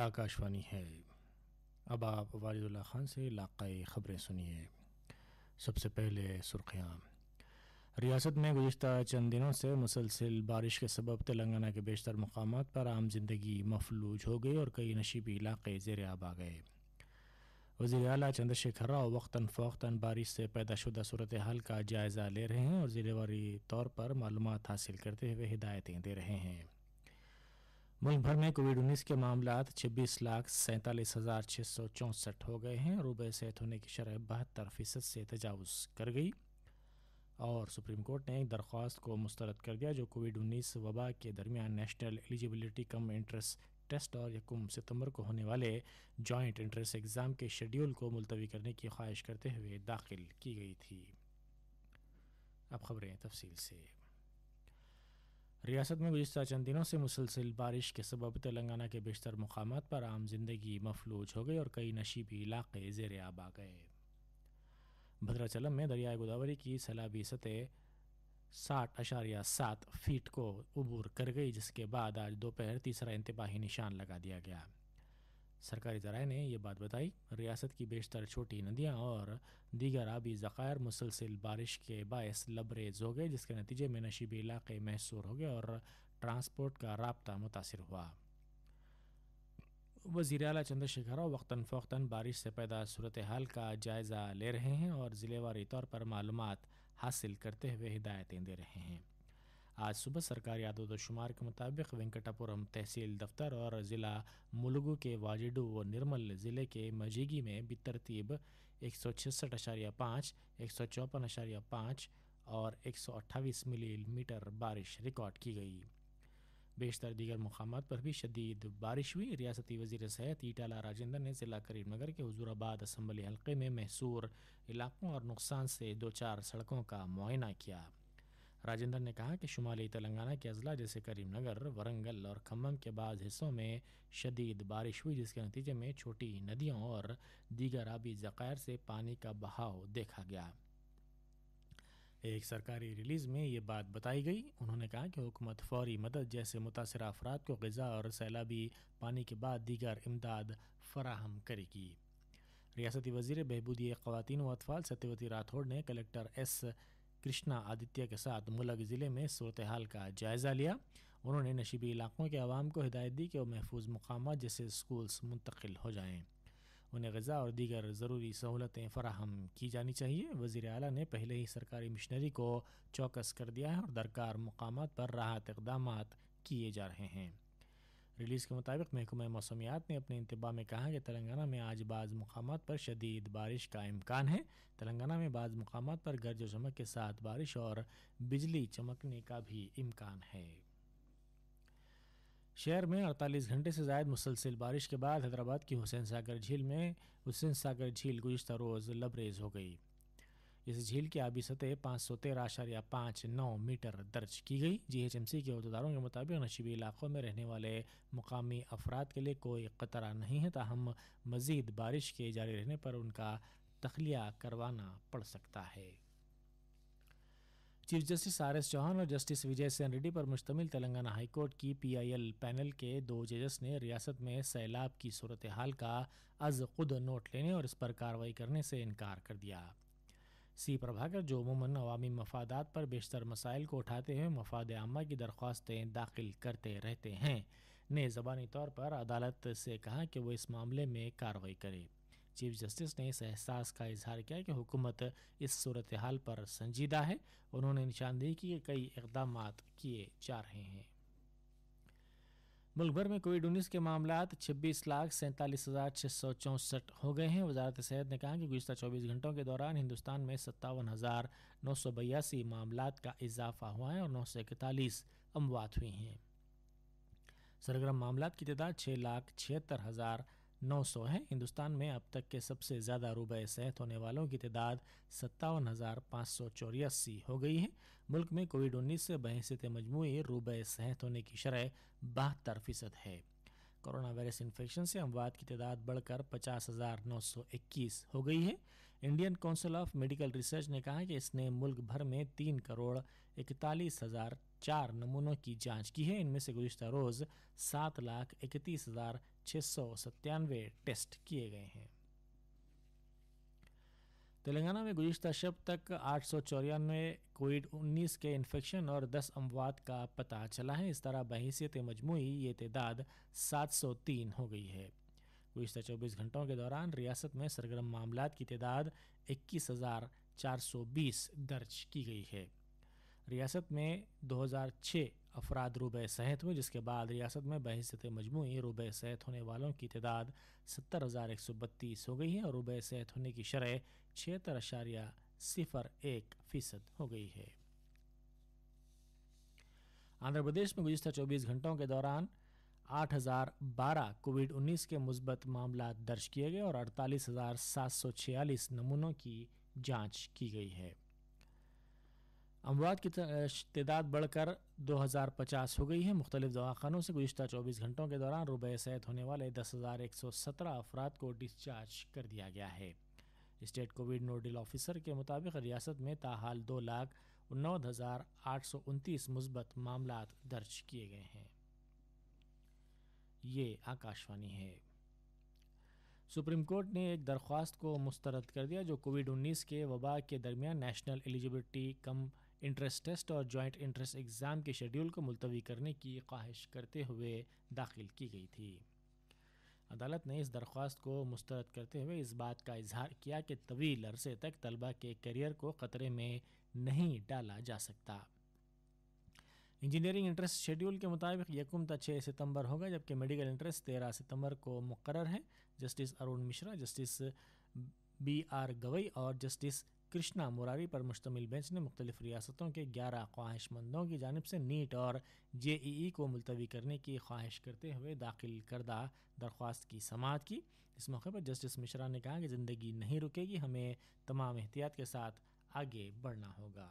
आकाशवाणी है। अब आप वालिदुल्ला खान से इलाक़ाई ख़बरें सुनिए। सबसे पहले सुर्खियाँ। रियासत में गुजशत चंद दिनों से मुसलसिल बारिश के सबब तेलंगाना के बेशतर मकाम पर आम ज़िंदगी मफलूज हो गई और कई नशीबी इलाके जेर आब आ गए। वजी अला चंद्रशेखर राव वक्ता फ़वक्ता बारिश से पैदा शुदा सूरत हाल का जायज़ा ले रहे हैं और ज़िलेवारी तौर पर मालूम हासिल करते हुए हिदायतें दे रहे हैं। मुल्क भर में कोविड उन्नीस के मामला छब्बीस लाख सैंतालीस हज़ार छः सौ चौंसठ हो गए हैं। रूबे सेहत होने की शरह बहत्तर फ़ीसद से तजावज़ कर गई। और सुप्रीम कोर्ट ने एक दरख्वास्त को मुस्तरद कर दिया, जो कोविड उन्नीस वबा के दरमियान national eligibility cum entrance test और यकुम सितंबर को होने वाले जॉइंट इंट्रेंस एग्ज़ाम के शेड्यूल को मुलतवी करने की ख्वाहिश करते हुए दाखिल की गई थी। अब खबरें तफसील से। रियासत में गुजशत चंद दिनों से मुसलसल बारिश के सबब तेलंगाना के बेशतर मकाम पर आम ज़िंदगी मफलूज हो गई और कई नशीबी इलाके जेर आब आ गए। भद्राचलम में दरियाए गोदावरी की सैलाबी सतह साठ अशारिया सात फीट को अबूर कर गई, जिसके बाद आज दोपहर तीसरा इंतबाही निशान लगा दिया गया। सरकारी जराए ने यह बात बताई। रियासत की बेशतर छोटी नदियाँ और दीगर आबी ज़ख़ायर मुसलसिल बारिश के बायस लबरेज हो गए जिसके नतीजे में नशीबी इलाके महसूर हो गए और ट्रांसपोर्ट का रबता मुतासर हुआ। वज़ीर अला चंद्रशेखर राव वक्ता फ़वक्ता बारिश से पैदा सूरत हाल का जायज़ा ले रहे हैं और ज़िलेवारी तौर पर मालूम हासिल करते हुए हिदायतें दे रहे हैं। आज सुबह सरकारी आदोद शुमार के मुताबिक वेंकटापुरम तहसील दफ्तर और ज़िला मुलुगु के वाजिडू व निर्मल ज़िले के मजीगी में बितरतीब एक सौ छिसठ अशारिया पाँच एक सौ चौपन अशारिया पाँच और एक सौ अट्ठाईस मिलीमीटर बारिश रिकॉर्ड की गई बेशतर दीगर मकाम पर भी शदीद बारिश हुई रियासती वज़ीर सेहत ईटाला राजेंद्र ने ज़िला करीमनगर के हजूराबाद असम्बली हल्के में महसूर इलाकों और नुकसान से दो चार सड़कों का मुआयना किया राजेंद्र ने कहा कि शुमाली, तेलंगाना के अजला जैसे करीमनगर, वरंगल और खम्भम के बाद हिस्सों में शदीद बारिश हुई, जिसके नतीजे में छोटी नदियों और दीगर आबी ज़ख़ायर से पानी का बहाव देखा गया। एक सरकारी रिलीज़ में ये बात बताई गई। उन्होंने कहा कि हुकूमत फौरी मदद जैसे मुतासर अफराद को गज़ा और सैलाबी पानी के बाद दीगर इमदाद फराहम करेगी। रियासती वज़ीर बहबूदी ख़वान व अतफाल सत्यवती राठौड़ ने कलेक्टर एस कृष्णा आदित्य के साथ मुलग ज़िले में सूरत हाल का जायज़ा लिया। उन्होंने नशीबी इलाकों के आवाम को हिदायत दी कि वह महफूज मकाम जैसे स्कूल्स मुंतकिल हो जाएँ। उन्हें गज़ा और दीगर ज़रूरी सहूलतें फ़राहम की जानी चाहिए। वज़ी अला ने पहले ही सरकारी मिशनरी को चौकस कर दिया है और दरकार मकाम पर राहत इकदाम किए जा रहे हैं। रिलीज़ के मुताबिक महकमा मौसमियात ने अपने इंतबा में कहा कि तेलंगाना में आज बाज़ मकाम पर शदीद बारिश का इम्कान है। तेलंगाना में बाज़ मकाम पर गर्ज चमक के साथ बारिश और बिजली चमकने का भी इम्कान है। शहर में 48 घंटे से जायद मुसलसिल बारिश के बाद हैदराबाद की हुसैन सागर झील में हुसैन सागर झील गुजशत रोज़ लबरेज हो गई। इस झील की आबी सतह पाँच सौ तेरह आशारिया पाँच नौ मीटर दर्ज की गई। जी एच एम सी के अहदेदारों के मुताबिक नशीबी इलाकों में रहने वाले मुकामी अफराद के लिए कोई खतरा नहीं है, ताहम मज़ीद बारिश के जारी रहने पर उनका तखलिया करवाना पड़ सकता है। Chief justice R S Chauhan और जस्टिस विजय सेन रेड्डी पर मुश्तमिल तेलंगाना हाईकोर्ट की पीआईएल पैनल के दो जजस ने रियासत में सैलाब की सूरत हाल का अज खुद नोट लेने और इस पर कार्रवाई करने से इनकार कर दिया। सी प्रभाकर जो अमूमन अवामी मफादात पर बेशतर मसाइल को उठाते हुए मफाद आमा की दरख्वास्तें दाखिल करते रहते हैं। ने ज़बानी तौर पर अदालत से कहा कि वो इस मामले में कार्रवाई करे। चीफ जस्टिस ने इस एहसास का इजहार किया कि हुकूमत इस सूरत हाल पर संजीदा है। उन्होंने निशानदेही की कई इकदाम किए जा रहे हैं। मुल्क भर में कोविड उन्नीस के मामला छब्बीस लाख सैंतालीस हज़ार छः सौ चौंसठ हो गए हैं। वजारत सेहत ने कहा कि गुजशत चौबीस घंटों के दौरान हिंदुस्तान में सत्तावन हज़ार नौ सौ बयासी मामला का इजाफा हुआ है और नौ सौ इकतालीस अमवात हुई हैं। सरगर्म मामला की तादाद छः लाख छिहत्तर हज़ार नौ सौ है। हिंदुस्तान में अब तक के सबसे ज़्यादा रुबे सेहत होने वालों की तादाद सत्तावन हज़ार पाँच सौ चौरासी हो गई है। मुल्क में कोविड उन्नीस से बहसीत मजमू रुबे सेहत होने की शरह बहत्तर फ़ीसद है। कोरोना वायरस इन्फेक्शन से अमवात की तादाद बढ़कर पचास हज़ार नौ सौ इक्कीस हो गई है। Indian council of medical research ने कहा कि इसने मुल्क भर में तीन करोड़ इकतालीस हज़ार चार नमूनों की जाँच की है। इनमें से गुजशत रोज़ सात लाख इकतीस हज़ार छः सौ सत्तानवे टेस्ट किए गए हैं। तेलंगाना में गुजशत शब तक आठ सौ चौरानवे कोविड उन्नीस के इन्फेक्शन और दस अमवात का पता चला है। इस तरह बहसीत मजमू ये तादाद सात सौ तीन हो गई है। गुजशत चौबीस घंटों के दौरान रियासत में सरगर्म मामला की तादाद इक्कीस हज़ार चार सौ बीस दर्ज की गई है। रियासत में 2006 अफराद रुबे सेहत हुए, जिसके बाद रियासत में बहसीत मजमू रुबे सेहत होने वालों की तादाद सत्तर हज़ार एक सौ बत्तीस हो गई है और रुबे सेहत होने की शरह छिहत्तर अशारिया सिफर एक फ़ीसद हो गई है। आंध्र प्रदेश में गुजशत चौबीस घंटों के दौरान आठ हज़ार बारह कोविड उन्नीस के मुस्बत मामला दर्ज किए गए और अड़तालीस हज़ार सात सौ छियालीस नमूनों की जाँच की गई है। अमवात की तदाद बढ़कर 2050 हो गई है। मुख्तलिफ़ दवाखानों से गुजशत चौबीस घंटों के दौरान रुबे सैद होने वाले दस हज़ार एक सौ सत्रह अफराद को डिस्चार्ज कर दिया गया है। स्टेट कोविड नोडल ऑफिसर के मुताबिक रियासत में ताहाल दो लाख उन्नौद हज़ार आठ सौ उनतीस मुस्बत मामला दर्ज किए गए हैं। ये आकाशवाणी है। सुप्रीम कोर्ट ने एक दरख्वास्त को मुस्तरद कर दिया जो कोविड 19 के वबा के दरमियान national eligibility, cum entrance test और जॉइंट इंटरेस्ट एग्ज़ाम के शेड्यूल को मुलतवी करने की ख्वाहिश करते हुए दाखिल की गई थी। अदालत ने इस दरख्वास्त को मुस्तरद करते हुए इस बात का इजहार किया कि तवील अरसे तक तलबा के करियर को ख़तरे में नहीं डाला जा सकता। इंजीनियरिंग इंटरेस्ट शेड्यूल के मुताबिक यकुम तक छः सितंबर होगा, जबकि मेडिकल इंटरेस्ट तेरह सितंबर को मुकर है। Justice Arun Mishra justice B R Gavai और जस्टिस कृष्णा मुरारी पर मुश्तमिल बेंच ने मुख्तलिफ़ रियासतों के ग्यारह ख्वाहिशमंदों की जानब से नीट और जे ई ई को मुलतवी करने की ख्वाहिश करते हुए दाखिल करदा दरख्वास्त की समात की। इस मौके पर जस्टिस मिश्रा ने कहा कि ज़िंदगी नहीं रुकेगी, हमें तमाम एहतियात के साथ आगे बढ़ना होगा।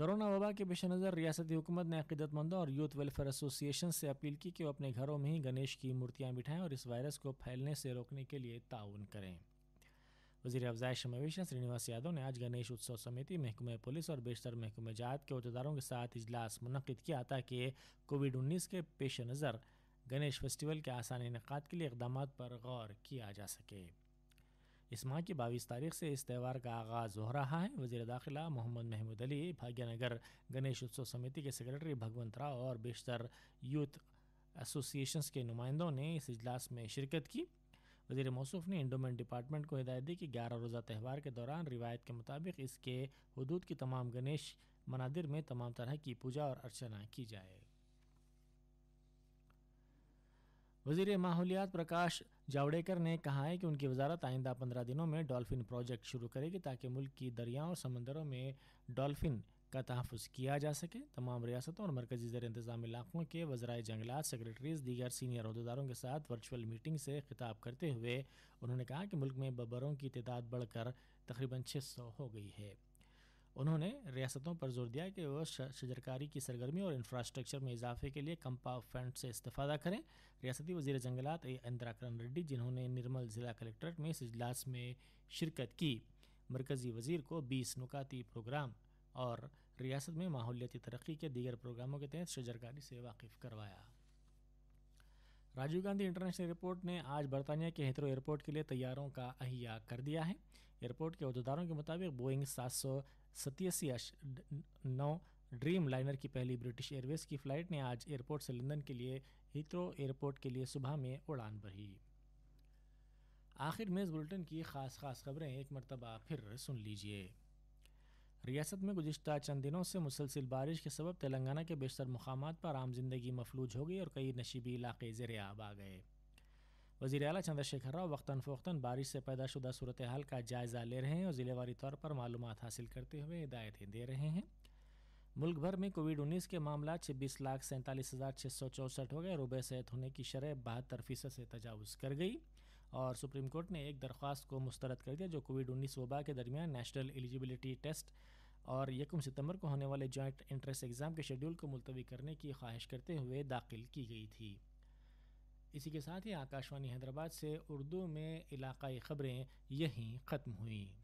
कोरोना वबा के पेश नज़र रियासती हुकूमत ने अकीदतमंदों और यूथ वेलफेयर एसोसिएशन से अपील की कि वो अपने घरों में ही गणेश की मूर्तियाँ बिठाएँ और इस वायरस को फैलने से रोकने के लिए ताउन करें। वजी अफजाइश मवेशा श्रीनिवास यादव ने आज गणेश उत्सव समिति, महकमे पुलिस और बेशतर महकमे जात के अहदेदारों के साथ इजलास मुनद किया, ताकि कोविड उन्नीस के पेश नज़र गणेश फेस्टिवल के आसान इनका के लिए इकदाम पर गौर किया जा सके। इस माह की बाईस तारीख से इस त्यौहार का आगाज़ हो रहा है। वजी दाखिला मोहम्मद महमूद अली, भाग्यनगर गणेश उत्सव समिति के सेक्रेटरी भगवंत राव और बेशतर यूथ एसोसिएशंस के नुमाइंदों ने इस इजलास में शिरकत की। वज़ीर मौसूफ ने इंडोमेंट डिपार्टमेंट को हिदायत दी कि ग्यारह रोज़ा त्यौहार के दौरान रिवायत के मुताबिक इसके हदूद की तमाम गणेश मनादिर में तमाम तरह की पूजा और अर्चना की जाए। वज़ीर माहौलियात प्रकाश जावड़ेकर ने कहा है कि उनकी वजारत आइंदा पंद्रह दिनों में डॉल्फिन प्रोजेक्ट शुरू करेगी ताकि मुल्क की दरियाओं और समंदरों में डॉल्फिन का तहफ़ किया जा सके। तमाम रियासतों और मरकजी ज़र इंतज़ाम इलाकों के वजराए जंगलात सेक्रेटरीज, दीगर सीनियर अहदेदारों के साथ वर्चुअल मीटिंग से खिताब करते हुए उन्होंने कहा कि मुल्क में बबरों की तादाद बढ़कर तकरीबन छः सौ हो गई है। उन्होंने रियासतों पर ज़ोर दिया कि वह शजरकारी की सरगर्मी और इंफ्रास्ट्रक्चर में इजाफे के लिए कंपाव फंड से इस्तेफादा करें। रियासती वज़ीर जंगलात ए इंदिराकरण रेड्डी, जिन्होंने निर्मल ज़िला कलेक्ट्रेट में इस इजलास में शिरकत की। मरकज़ी वज़ीर को बीस नुकाती प्रोग्राम और रियासत में माहौलियाती तरक्की के दीगर प्रोग्रामों के तहत शजरकारी से वाकिफ करवाया। राजीव गांधी इंटरनेशनल एयरपोर्ट ने आज बरतानिया के हेथरो एयरपोर्ट के लिए तैयारों का अहिया कर दिया है। एयरपोर्ट के अहदेदारों के मुताबिक बोइंग सात सौ सतासी नौ ड्रीम लाइनर की पहली ब्रिटिश एयरवेज की फ़्लाइट ने आज एयरपोर्ट से लंदन के लिए हीथ्रो एयरपोर्ट के लिए सुबह में उड़ान भरी। आखिर में इस बुलेटिन की ख़ास ख़ास खबरें एक मरतबा फिर सुन लीजिए। रियासत में गुजशत चंद दिनों से मुसलसिल बारिश के सबब तेलंगाना के बेशतर मकाम पर आम ज़िंदगी मफलूज हो गई और कई नशीबी इलाके ज़र आब आ गए। वजी अला चंद्रशेखर राव वक्ता फ़वक्ता बारिश से पैदा शुदा सूरत हाल का जायज़ा ले रहे हैं और ज़िलेवारी तौर पर मालूम हासिल करते हुए हिदायतें दे रहे हैं। मुल्क भर में कोविड उन्नीस के मामला छब्बीस लाख सैंतालीस हज़ार छः सौ चौंसठ हो गए। रुबे सेहत होने की शरह बहत्तर फ़ीसद से तजावज़ कर गई। और सुप्रीम कोर्ट ने एक दरख्वास्त को मुस्तरद कर दिया, जो कोविड उन्नीस वबा के दरमियान नेशनल एलिजिबिलिटी टेस्ट और यकम सितंबर को होने वाले जॉइंट इंट्रेंस एग्ज़ाम के शेड्यूल को मुलतवी करने की ख्वाहिश करते हुए दाखिल की गई थी। इसी के साथ ही आकाशवाणी हैदराबाद से उर्दू में इलाकाई ख़बरें यहीं ख़त्म हुई।